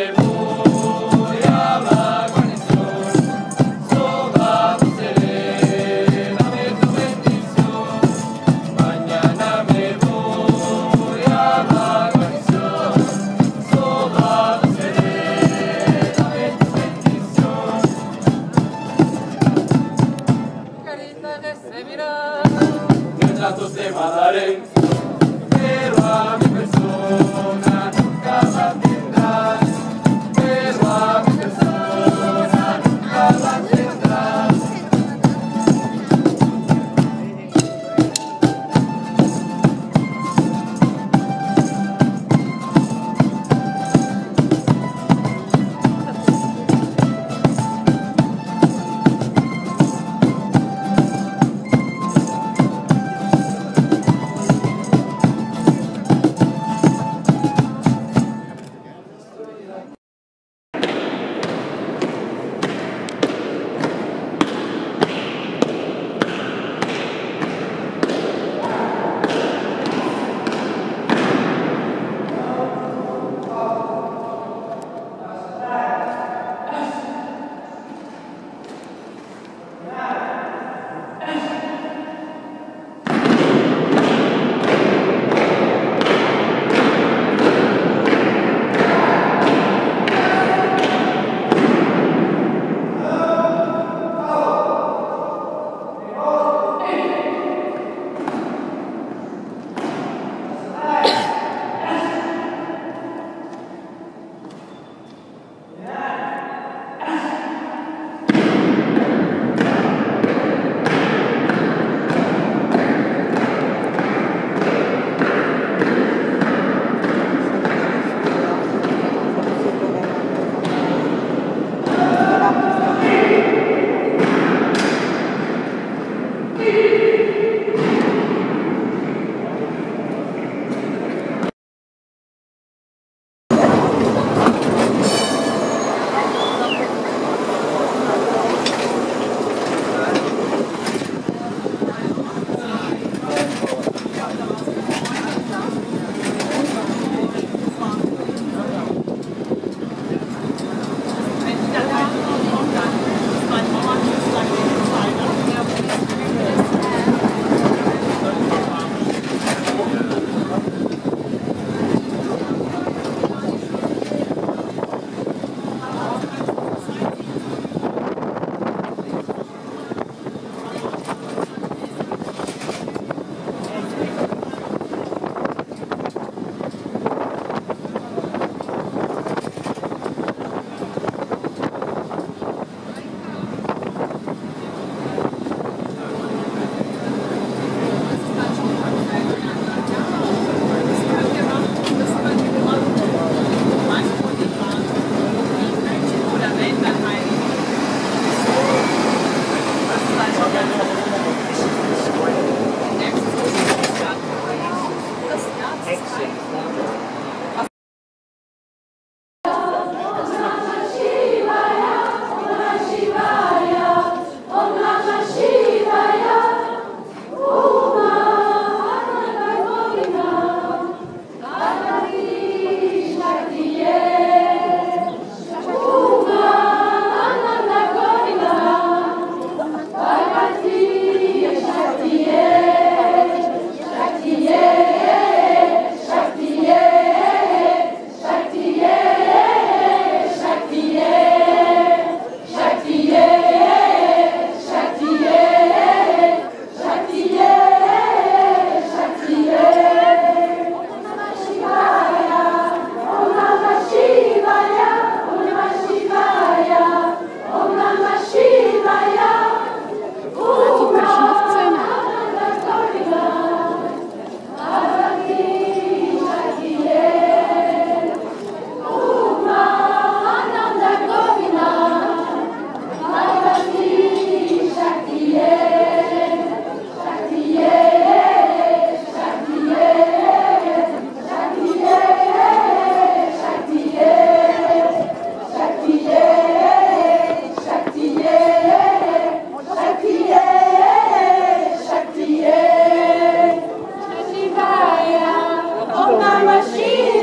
Alleluia. Hoje